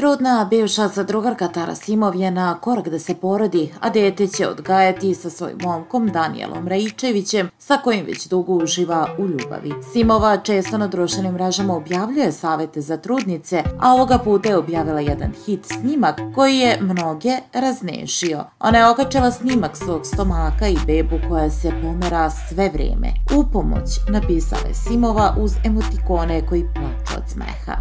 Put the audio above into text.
Trudna bivša zadrugarka Tarasimov je na korak da se porodi, a dete će odgajati sa svojim momkom Danielom Rajičevićem, sa kojim već dugo uživa u ljubavi. Simova često na društvenim mrežama objavljuje savete za trudnice, a ovoga puta je objavila jedan hit snimak koji je mnoge raznešio. Ona je okačala snimak svog stomaka i bebu koja se pomera sve vreme. U pomoć napisala je Simova uz emotikone koji plaču od smeha.